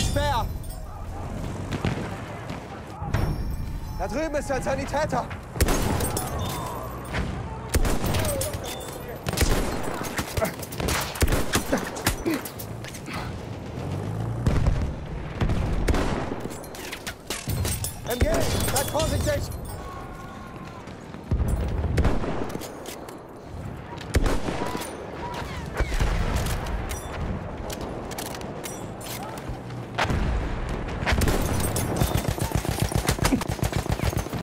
schwer. Da drüben ist ein Sanitäter. MG, seid vorsichtig!